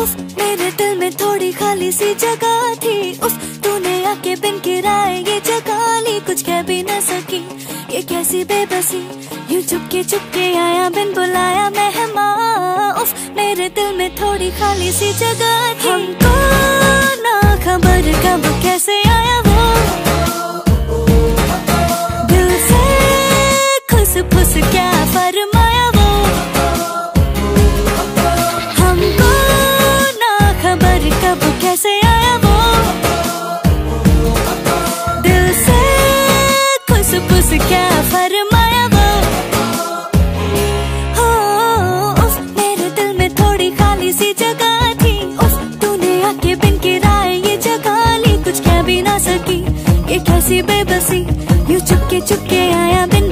में थोड़ी खाली सी जगह थी। उस तूने आके बिन किराए ये जगह ली। कुछ कह भी न सकी ये कैसी बेबसी। यू चुपके चुपके आया, बिन बुलाया मेहमान उफ मेरे दिल में थोड़ी खाली सी जगह थी। हमको ना खबर कब कैसे आया वो। दिल से खुश फुस क्या फरमाया कैसे आया वो? दिल से खुश फुस क्या फरमाया वो? हो उस मेरे दिल में थोड़ी खाली सी जगह थी। उस तूने आके बिन किराए ये जगह ली। कुछ कह भी ना सकी, ये कैसी बेबसी। यू चुपके चुपके आया बिन